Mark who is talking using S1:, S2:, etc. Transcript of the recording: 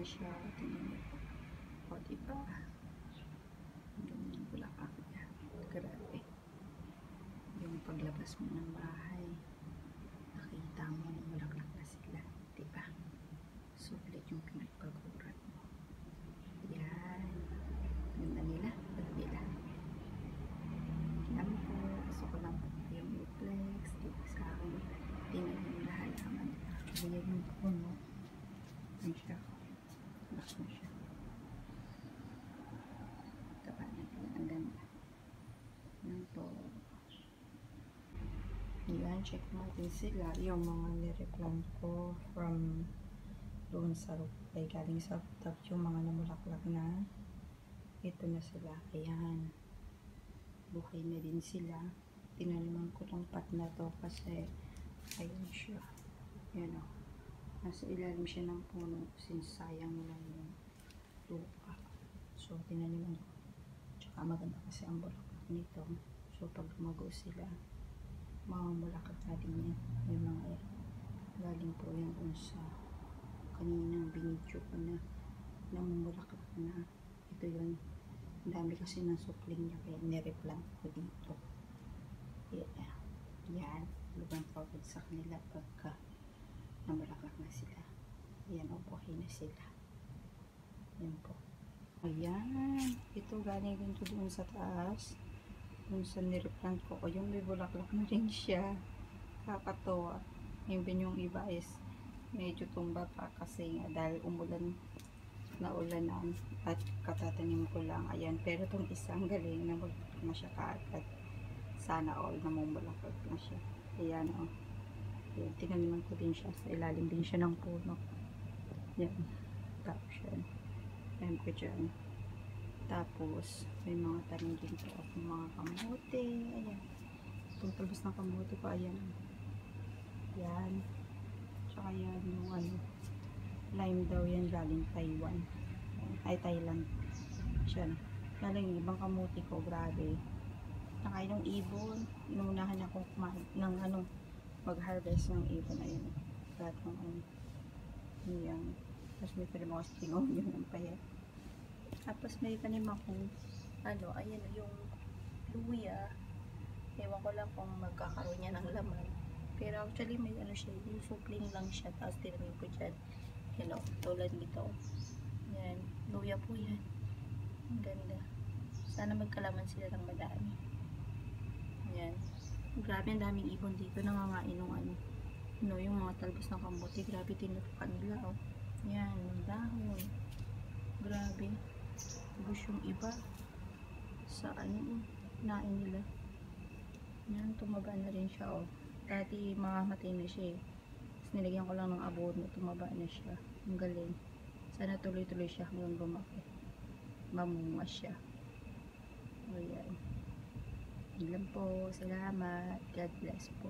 S1: na siya. Tingnan niyo po. O, diba? Ganda ng bulaklak niya. Grabe. Yung paglabas mo ng bahay, nakita mo na bulaklak na sila. Diba? Sulit yung pinagpaguran mo. Yan. Ganda nila. Pagpila. Yan po. Gusto ko lang po yung duplex. Dito sa akin. Tingnan yung halaman. Kaya yung puno. Yan siya. Bak na siya. Taba na. Yan po. Yan. Check natin sila. Yung mga nireplant ko from doon sa ay galing sa top yung mga namulaklak na ito na sila ayan buhay na din sila tinaniman ko tong pat na to kasi ayun siya yan o nasa ilalim siya ng puno since sayang lupa so tinaniman ko tsaka maganda kasi ang bulaklak nito. So pag lumago sila mga bulaklak na din yan. Yung mga yan galing po yan dun sa kaninang binidyo ko na namumulaklak na ito yun. Ang dami kasi ng supling niya kaya nireplant ko dito. Yeah. yan. Lubang forward sa kanila pagka namulaklak na sila. Yan o na sila. Yan po ayan. Ito galing din to doon sa taas. Dun sa nireplant ko. O yung may bulaklak na rin siya. Kakatawa. Din yung iba is medyo tumba pa kasi nga dahil umulan na. Ulanan at katatanim ko lang. Ayan. Pero tong isang galing na magpapag na siya kaagad. Sana all na mumulakot na siya. Ayan o. Ayan, tinaniman ko din siya. Sa ilalim din siya ng puno. Yan tapos yan ayan dyan tapos may mga tanim din po ako mga kamote ayan itong talbos ng kamote ko ayan yan Tsaka yan yung ano, lime daw yan galing Taiwan. Ay, Thailand. Siya. Galing yung ibang kamuti ko, grabe. Nakain ng ibon. Inuunahan ako kumain ng ano, mag-harvest ng ibon. Ayun. Lahat ng ano. Yan. Tapos may tanim ako sa tingong yun. Tapos may tanim ako, ano, ayan yung luya. Ewan ko lang kung magkakaroon niya ng laman. Pero actually may ano siya, yung supling lang siya. Tapos tinamin ko dyan. Yan o, tulad nito. Yan, luya po yan. Ang ganda. Sana magkalaman sila ng madami. Yan. Grabe ang daming ibon dito. Nangangain ng ano. No, yung mga talbos ng kambuti. Grabe tinutukan nila o. Yan, dahon. Grabe. Tapos yung iba. Sa ano, nain nila. Yan, tumaba na rin siya o. Dati mamamatay na siya eh. Nilagyan ko lang ng abono, tumaba na siya. Ang galing. Sana tuloy-tuloy siya hanggang lumaki. Mamunga siya. O yan. Yun lang po. Salamat. God bless po.